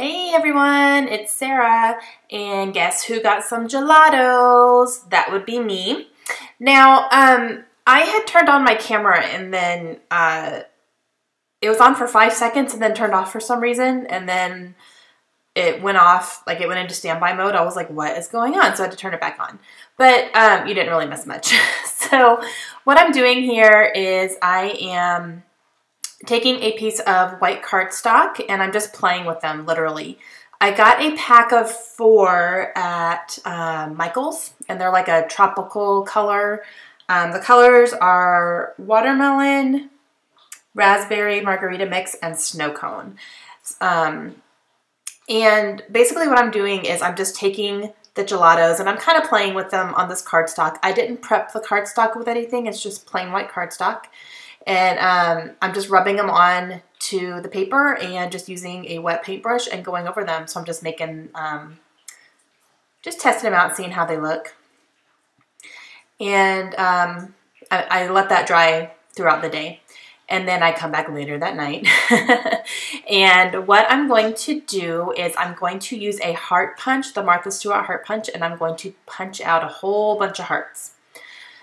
Hey everyone, it's Sarah, and guess who got some gelatos? That would be me. Now, um, I had turned on my camera and then uh, it was on for five seconds and then turned off for some reason, and then it went off, like it went into standby mode. I was like, what is going on? So I had to turn it back on. But um, you didn't really miss much. so what I'm doing here is I am taking a piece of white cardstock and I'm just playing with them literally. I got a pack of four at uh, Michael's and they're like a tropical color. Um, the colors are watermelon, raspberry margarita mix, and snow cone. Um, and basically what I'm doing is I'm just taking the gelatos and I'm kind of playing with them on this cardstock. I didn't prep the cardstock with anything. It's just plain white cardstock. And um, I'm just rubbing them on to the paper and just using a wet paintbrush and going over them. So I'm just making, um, just testing them out, seeing how they look. And um, I, I let that dry throughout the day and then I come back later that night. and what I'm going to do is I'm going to use a heart punch, the Martha Stewart heart punch, and I'm going to punch out a whole bunch of hearts.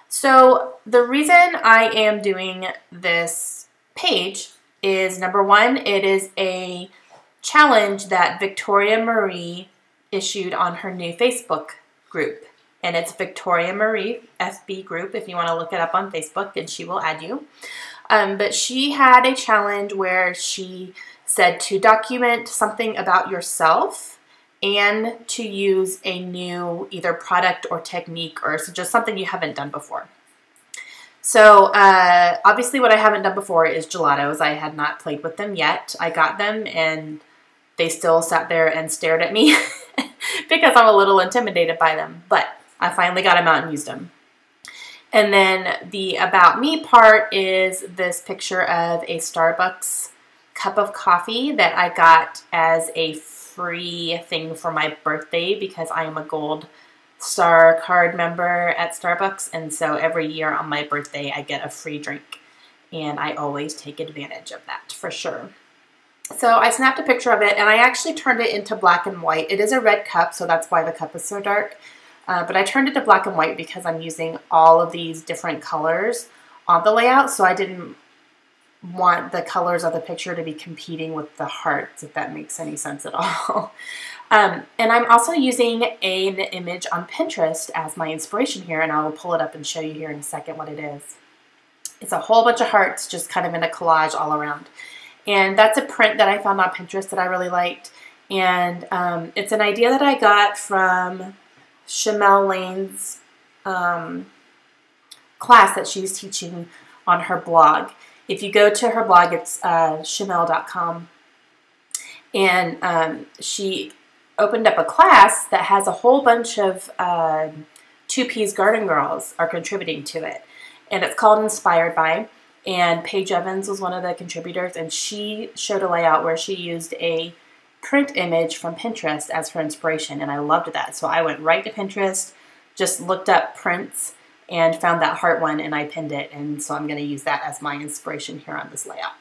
So the reason I am doing this page is number one, it is a challenge that Victoria Marie issued on her new Facebook group. And it's Victoria Marie FB group if you want to look it up on Facebook and she will add you. Um, but she had a challenge where she said to document something about yourself and to use a new either product or technique or so just something you haven't done before. So uh, obviously what I haven't done before is gelatos. I had not played with them yet. I got them and they still sat there and stared at me because I'm a little intimidated by them. But I finally got them out and used them. And then the about me part is this picture of a Starbucks cup of coffee that I got as a free thing for my birthday because I am a gold star card member at Starbucks. And so every year on my birthday, I get a free drink. And I always take advantage of that for sure. So I snapped a picture of it and I actually turned it into black and white. It is a red cup, so that's why the cup is so dark. Uh, but I turned it to black and white because I'm using all of these different colors on the layout. So I didn't want the colors of the picture to be competing with the hearts, if that makes any sense at all. um, and I'm also using an image on Pinterest as my inspiration here, and I'll pull it up and show you here in a second what it is. It's a whole bunch of hearts just kind of in a collage all around. And that's a print that I found on Pinterest that I really liked. And um, it's an idea that I got from Shimelle Laine's um, class that she was teaching on her blog. If you go to her blog, it's uh, Shimelle.com. And um, she opened up a class that has a whole bunch of uh, Two Peas Garden Girls are contributing to it. And it's called Inspired By. And Paige Evans was one of the contributors, and she showed a layout where she used a print image from Pinterest as her inspiration, and I loved that. So I went right to Pinterest, just looked up prints, and found that heart one and I pinned it and so I'm going to use that as my inspiration here on this layout.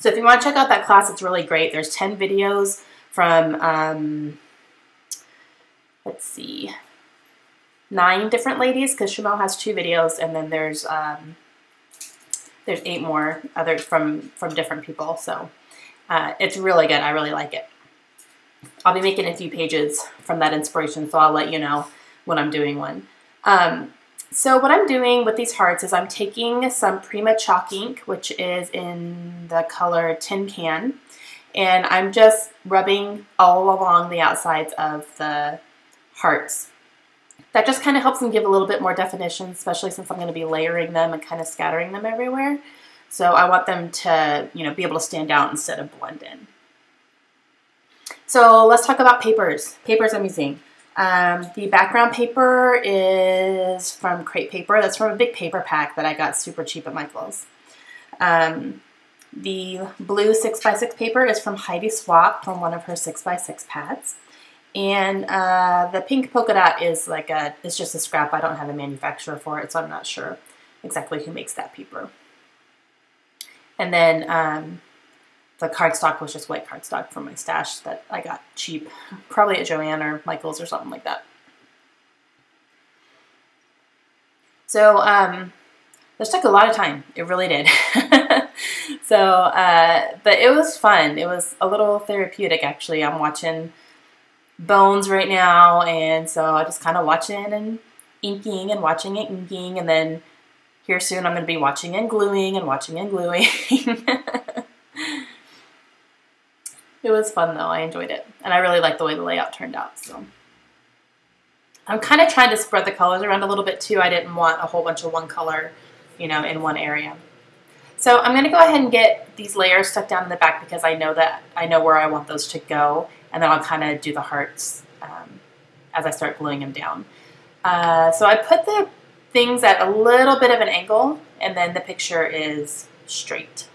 So if you want to check out that class, it's really great. There's 10 videos from, um, let's see, nine different ladies because Shimelle has two videos and then there's um, there's eight more others from, from different people. So uh, it's really good. I really like it. I'll be making a few pages from that inspiration, so I'll let you know when I'm doing one. Um, so what I'm doing with these hearts is I'm taking some Prima Chalk ink, which is in the color Tin Can, and I'm just rubbing all along the outsides of the hearts. That just kind of helps them give a little bit more definition, especially since I'm going to be layering them and kind of scattering them everywhere. So I want them to, you know, be able to stand out instead of blend in. So let's talk about papers. Papers I'm using. Um, the background paper is from Crate Paper. That's from a big paper pack that I got super cheap at Michael's. Um, the blue 6x6 paper is from Heidi Swapp from one of her 6x6 pads. And uh, the pink polka dot is like a, it's just a scrap. I don't have a manufacturer for it, so I'm not sure exactly who makes that paper. And then um, the cardstock was just white cardstock from my stash that I got cheap, probably at Joann or Michael's or something like that. So um, this took a lot of time. It really did. so, uh, but it was fun. It was a little therapeutic, actually. I'm watching Bones right now, and so I just kind of watching and inking and watching and inking, and then here soon I'm going to be watching and gluing and watching and gluing. It was fun though. I enjoyed it. And I really like the way the layout turned out. So I'm kind of trying to spread the colors around a little bit too. I didn't want a whole bunch of one color, you know, in one area. So I'm going to go ahead and get these layers stuck down in the back because I know that I know where I want those to go. And then I'll kind of do the hearts um, as I start gluing them down. Uh, so I put the things at a little bit of an angle and then the picture is straight.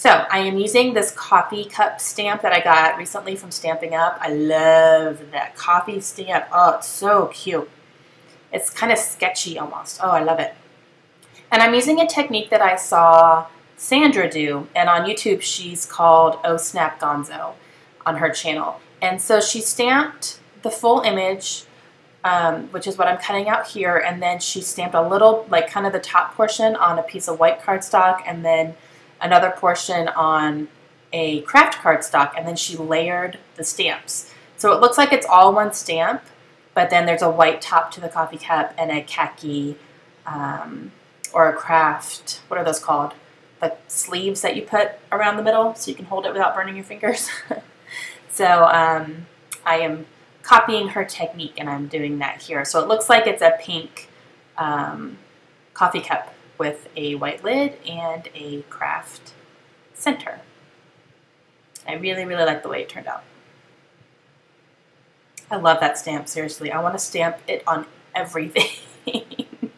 So I am using this coffee cup stamp that I got recently from Stampin' Up. I love that coffee stamp. Oh, it's so cute. It's kind of sketchy almost. Oh, I love it. And I'm using a technique that I saw Sandra do. And on YouTube, she's called Oh Snap Gonzo on her channel. And so she stamped the full image, um, which is what I'm cutting out here. And then she stamped a little, like kind of the top portion on a piece of white cardstock. And then another portion on a kraft cardstock, and then she layered the stamps. So it looks like it's all one stamp, but then there's a white top to the coffee cup and a khaki um, or a kraft, what are those called? The sleeves that you put around the middle so you can hold it without burning your fingers. so um, I am copying her technique and I'm doing that here. So it looks like it's a pink um, coffee cup with a white lid and a kraft center. I really, really like the way it turned out. I love that stamp, seriously. I want to stamp it on everything.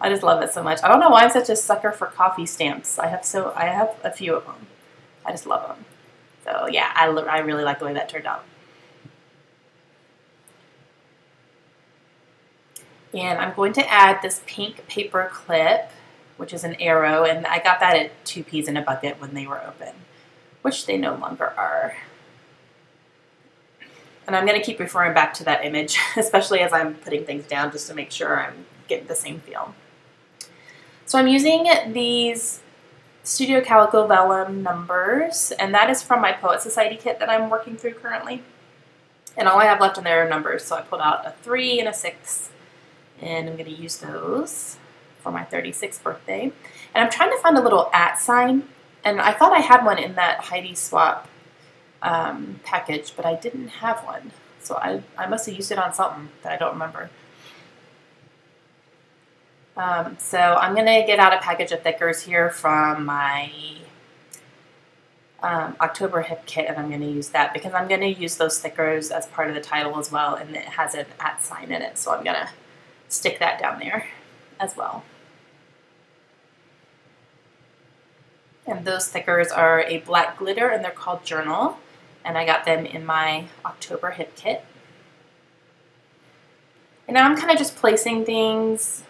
I just love it so much. I don't know why I'm such a sucker for coffee stamps. I have so I have a few of them. I just love them. So yeah, I, I really like the way that turned out. And I'm going to add this pink paper clip which is an arrow, and I got that at two peas in a bucket when they were open, which they no longer are. And I'm going to keep referring back to that image, especially as I'm putting things down just to make sure I'm getting the same feel. So I'm using these Studio Calico Vellum numbers, and that is from my Poet Society kit that I'm working through currently. And all I have left in there are numbers, so I pulled out a 3 and a 6, and I'm going to use those for my 36th birthday. And I'm trying to find a little at sign. And I thought I had one in that Heidi Swapp um, package, but I didn't have one. So I, I must have used it on something that I don't remember. Um, so I'm going to get out a package of thickers here from my um, October hip kit, and I'm going to use that because I'm going to use those thickers as part of the title as well, and it has an at sign in it, so I'm going to stick that down there as well. And those thickers are a black glitter and they're called Journal. And I got them in my October hip kit. And now I'm kind of just placing things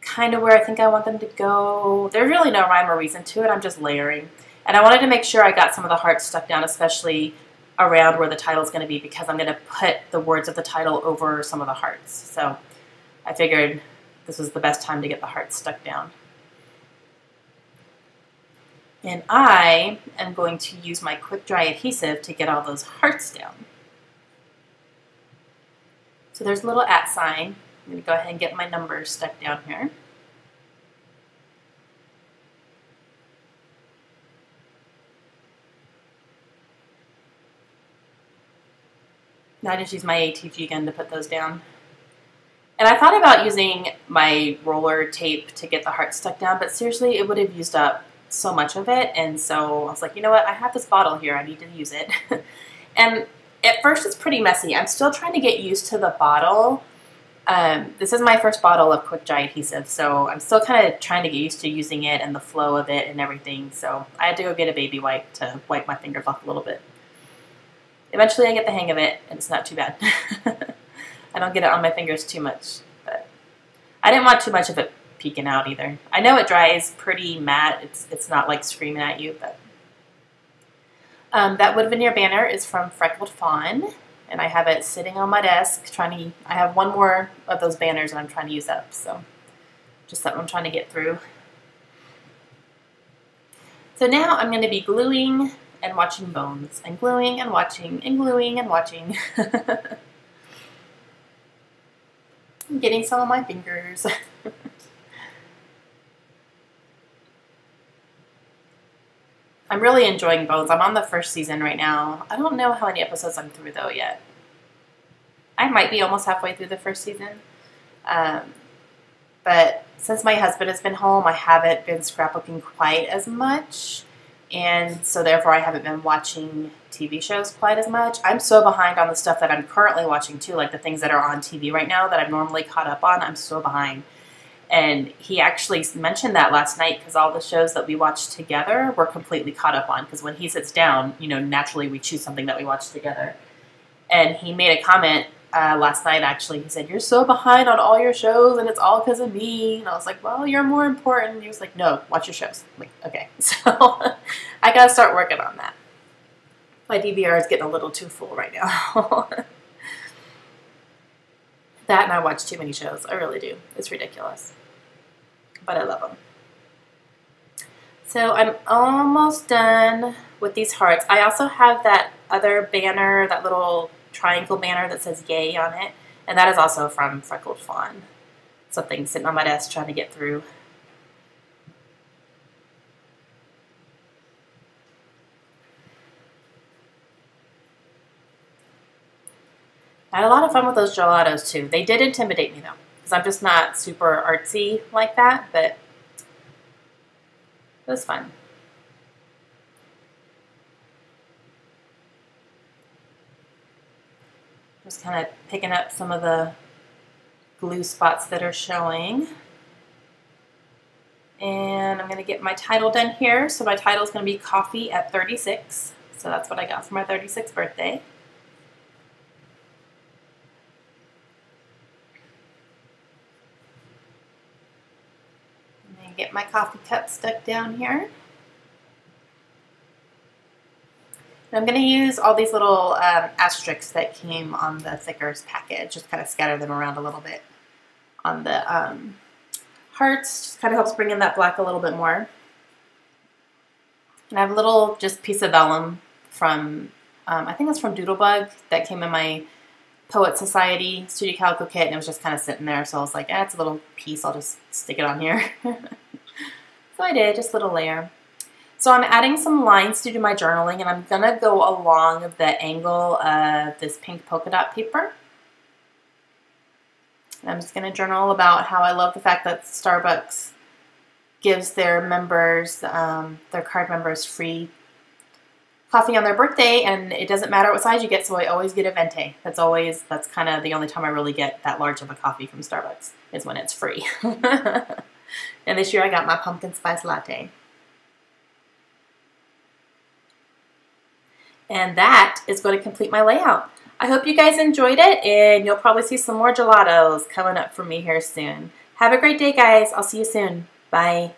kind of where I think I want them to go. There's really no rhyme or reason to it. I'm just layering. And I wanted to make sure I got some of the hearts stuck down, especially around where the title is going to be because I'm going to put the words of the title over some of the hearts. So I figured this was the best time to get the hearts stuck down. And I am going to use my quick dry adhesive to get all those hearts down. So there's a little at sign. I'm going to go ahead and get my numbers stuck down here. Now I just use my ATG gun to put those down. And I thought about using my roller tape to get the heart stuck down, but seriously, it would have used up so much of it. And so I was like, you know what? I have this bottle here. I need to use it. and at first it's pretty messy. I'm still trying to get used to the bottle. Um, this is my first bottle of quick dry adhesive, so I'm still kind of trying to get used to using it and the flow of it and everything. So I had to go get a baby wipe to wipe my fingers off a little bit. Eventually I get the hang of it and it's not too bad. I don't get it on my fingers too much, but I didn't want too much of it peeking out either. I know it dries pretty matte. It's, it's not like screaming at you, but Um, that wood veneer banner is from Freckled Fawn, and I have it sitting on my desk trying to, I have one more of those banners that I'm trying to use up, so just something I'm trying to get through. So now I'm going to be gluing and watching bones, and gluing and watching, and gluing and watching. I'm getting some of my fingers. I'm really enjoying Bones. I'm on the first season right now. I don't know how many episodes I'm through though yet. I might be almost halfway through the first season. Um, but since my husband has been home, I haven't been scrapbooking quite as much. And so therefore I haven't been watching TV shows quite as much. I'm so behind on the stuff that I'm currently watching too, like the things that are on TV right now that I'm normally caught up on. I'm so behind. And he actually mentioned that last night because all the shows that we watched together were completely caught up on. Because when he sits down, you know, naturally we choose something that we watch together. And he made a comment uh, last night actually. He said, You're so behind on all your shows and it's all because of me. And I was like, Well, you're more important. he was like, No, watch your shows. I'm like, okay. So I got to start working on that. My DVR is getting a little too full right now. that and I watch too many shows. I really do. It's ridiculous but I love them. So I'm almost done with these hearts. I also have that other banner, that little triangle banner that says yay on it. And that is also from Freckled Fawn. Something sitting on my desk trying to get through. I had a lot of fun with those gelatos too. They did intimidate me though because I'm just not super artsy like that, but it was fun. Just kind of picking up some of the glue spots that are showing. And I'm going to get my title done here. So my title is going to be Coffee at 36. So that's what I got for my 36th birthday. Get my coffee cup stuck down here. And I'm going to use all these little um, asterisks that came on the Thickers package, just kind of scatter them around a little bit on the um, hearts, just kind of helps bring in that black a little bit more. And I have a little just piece of vellum from, um, I think it's from Doodlebug, that came in my Poet Society Studio Calico kit, and it was just kind of sitting there, so I was like, eh, it's a little piece, I'll just stick it on here. So I did, just a little layer. So I'm adding some lines to do my journaling and I'm going to go along the angle of this pink polka dot paper. And I'm just going to journal about how I love the fact that Starbucks gives their members, um, their card members free coffee on their birthday and it doesn't matter what size you get so I always get a venti. That's always, that's kind of the only time I really get that large of a coffee from Starbucks is when it's free. And this year I got my pumpkin spice latte. And that is going to complete my layout. I hope you guys enjoyed it and you'll probably see some more gelatos coming up for me here soon. Have a great day guys. I'll see you soon. Bye.